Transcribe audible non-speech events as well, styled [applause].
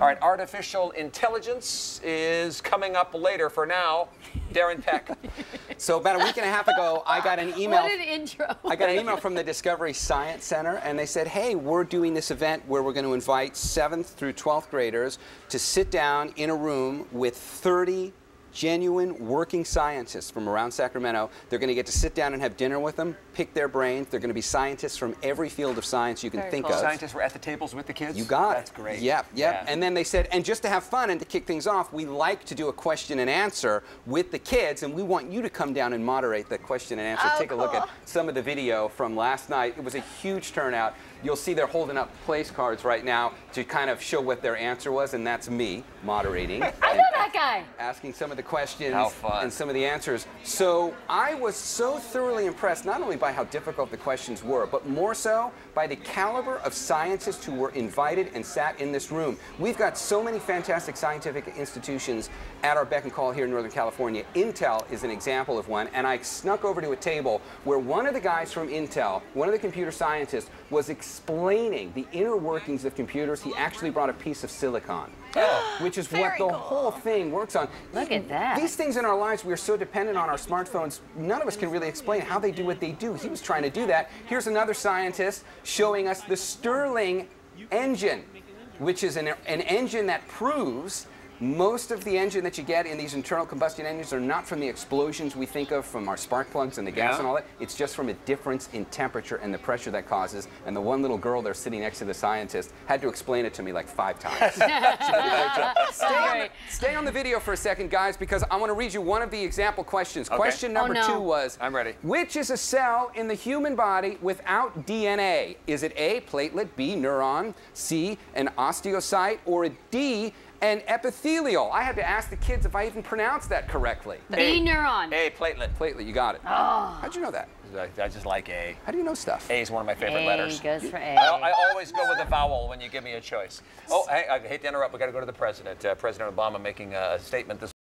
All right, artificial intelligence is coming up later. For now, Darren Peck. [laughs] So about a week and a half ago, I got an email. What an intro. I got an email from the Discovery Science Center, and they said, hey, we're doing this event where we're going to invite 7th through 12th graders to sit down in a room with 30 genuine working scientists from around Sacramento. They're going to get to sit down and have dinner with them, pick their brains. They're going to be scientists from every field of science you can Very think cool. of. Scientists were at the tables with the kids. You got That's it. great. Yep, yep. Yeah. And then they said, and just to have fun and to kick things off, we like to do a question and answer with the kids, and we want you to come down and moderate the question and answer. Oh, Take a look at some of the video from last night. It was a huge turnout. You'll see they're holding up place cards right now to kind of show what their answer was, and that's me moderating. [laughs] I know that guy. asking some of the questions How fun. and some of the answers. So I was so thoroughly impressed not only by how difficult the questions were, but more so by the caliber of scientists who were invited and sat in this room. We've got so many fantastic scientific institutions at our beck and call here in Northern California. Intel is an example of one, and I snuck over to a table where one of the guys from Intel, one of the computer scientists, was explaining the inner workings of computers. He actually brought a piece of silicon, [gasps] which is what the cool. whole thing works on. Look at that. These things in our lives, we are so dependent on our smartphones, none of us can really explain how they do what they do. He was trying to do that. Here's another scientist showing us the Stirling engine, which is an, an engine that proves most of the engine that you get in these internal combustion engines are not from the explosions we think of from our spark plugs and the gas Yeah. and all that. It's just from a difference in temperature and the pressure that causes. And the one little girl there sitting next to the scientist had to explain it to me like five times. [laughs] Stay on, the, stay on the video for a second, guys, because I want to read you one of the example questions. Question number Oh, no. two was I'm ready. Which is a cell in the human body without DNA? Is it A, platelet, B, neuron, C, an osteocyte, or a D, an epithelial? I had to ask the kids if I even pronounced that correctly. A neuron. A platelet. Platelet, you got it. Oh. How'd you know that? I, I just like A. How do you know stuff? A is one of my favorite A letters. goes for A. I, I always go with a vowel when you give me a choice. Oh, hey, I hate to interrupt. We got to go to the president. Uh, President Obama making a statement this